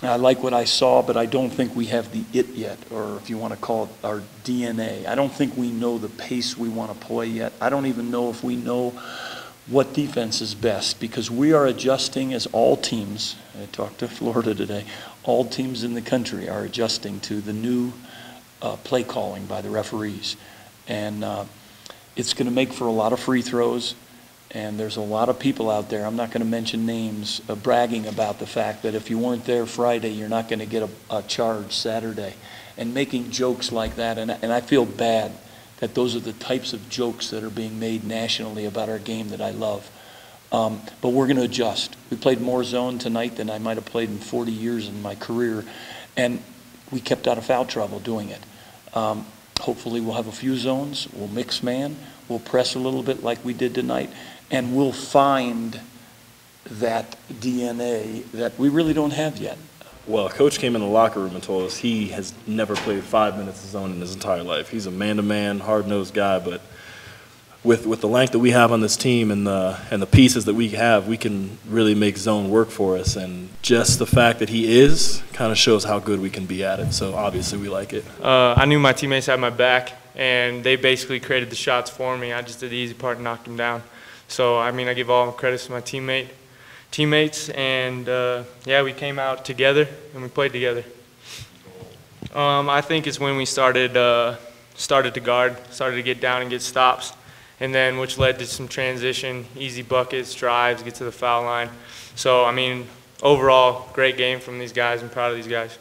I like what I saw, but I don't think we have the it yet, or if you want to call it our DNA. I don't think we know the pace we want to play yet. I don't even know if we know what defense is best, because we are adjusting as all teams, I talked to Florida today, all teams in the country are adjusting to the new uh, play calling by the referees. And uh, it's going to make for a lot of free throws, and there's a lot of people out there, I'm not going to mention names, uh, bragging about the fact that if you weren't there Friday, you're not going to get a, a charge Saturday, and making jokes like that. And, I- and I feel bad that those are the types of jokes that are being made nationally about our game that I love. Um, but we're going to adjust. We played more zone tonight than I might have played in 40 years in my career, and we kept out of foul trouble doing it. Um, hopefully, we'll have a few zones. We'll mix man. We'll press a little bit like we did tonight, and we'll find that DNA that we really don't have yet. Well, coach came in the locker room and told us he has never played five minutes of zone in his entire life. He's a man-to-man, hard-nosed guy, but with with the length that we have on this team and the and the pieces that we have, we can really make zone work for us. And just the fact that he is kind of shows how good we can be at it. So obviously we like it. Uh, I knew my teammates had my back, and they basically created the shots for me. I just did the easy part and knocked them down. So, I mean, I give all credits to my teammate, teammates, and uh, yeah, we came out together and we played together. Um, I think it's when we started uh, started to guard, started to get down and get stops, and then which led to some transition, easy buckets, drives, get to the foul line. So, I mean, overall, great game from these guys. I'm proud of these guys.